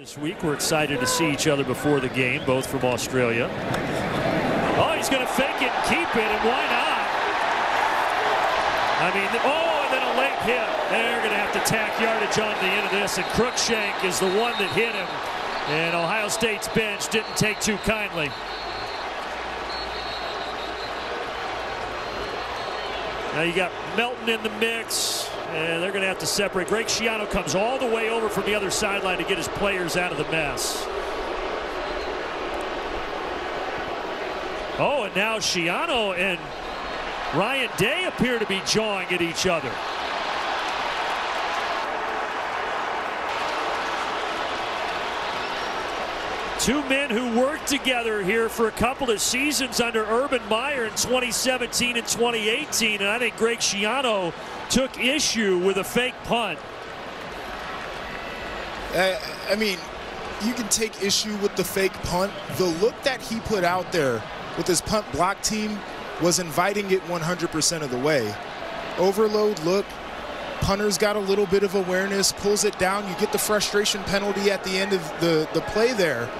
This week, we're excited to see each other before the game, both from Australia. Oh, he's going to fake it and keep it, and why not? I mean, oh, and then a late hit. They're going to have to tack yardage on the end of this, and Cruickshank is the one that hit him. And Ohio State's bench didn't take too kindly. Now you got Melton in the mix, and they're going to have to separate. Greg Schiano comes all the way over from the other sideline to get his players out of the mess. Oh, and now Schiano and Ryan Day appear to be jawing at each other. Two men who worked together here for a couple of seasons under Urban Meyer in 2017 and 2018, and I think Greg Schiano took issue with a fake punt. I mean, you can take issue with the fake punt. The look that he put out there with his punt block team was inviting it 100% of the way. Overload look, punter's got a little bit of awareness, pulls it down. You get the frustration penalty at the end of the, the play there.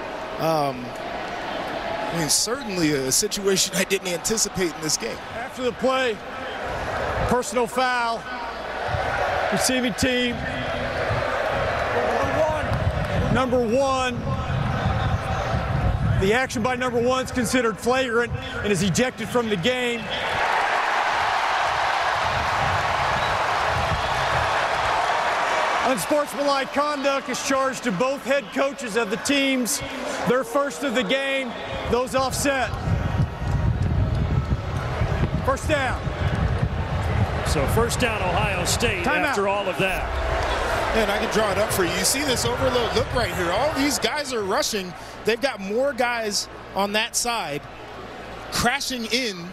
Um, I mean, certainly a situation I didn't anticipate in this game. After the play, personal foul, receiving team. Number one. The action by number one is considered flagrant and is ejected from the game. Unsportsmanlike conduct is charged to both head coaches of the teams. Their first of the game, those offset. First down. So first down Ohio State Time after out. all of that. And I can draw it up for you. You see this overload look right here. All these guys are rushing. They've got more guys on that side crashing in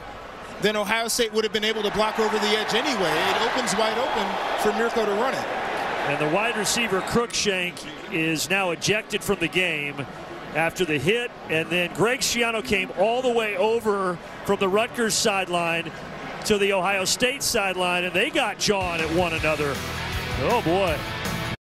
than Ohio State would have been able to block over the edge anyway. It opens wide open for Mirco to run it. And the wide receiver Cruickshank is now ejected from the game after the hit. And then Greg Schiano came all the way over from the Rutgers sideline to the Ohio State sideline, and they got jawing at one another. Oh boy.